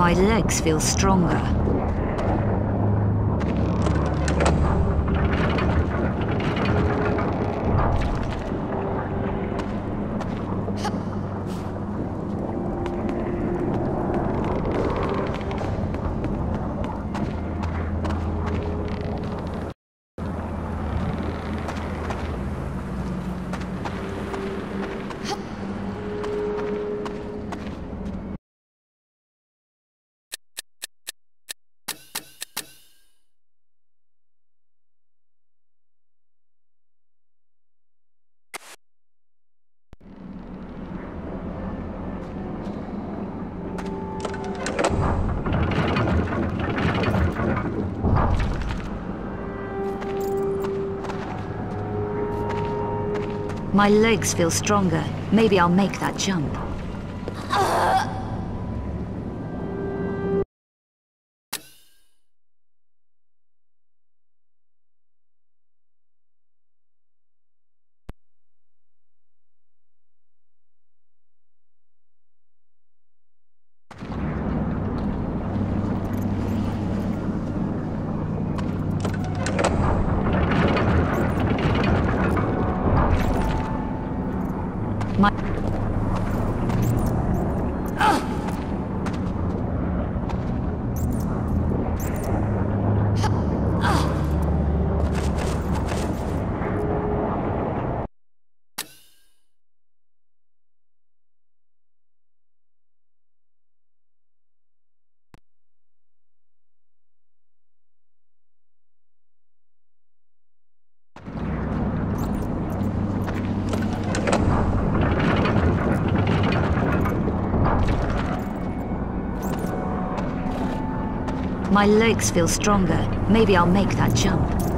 My legs feel stronger. My legs feel stronger. Maybe I'll make that jump. My My legs feel stronger. Maybe I'll make that jump.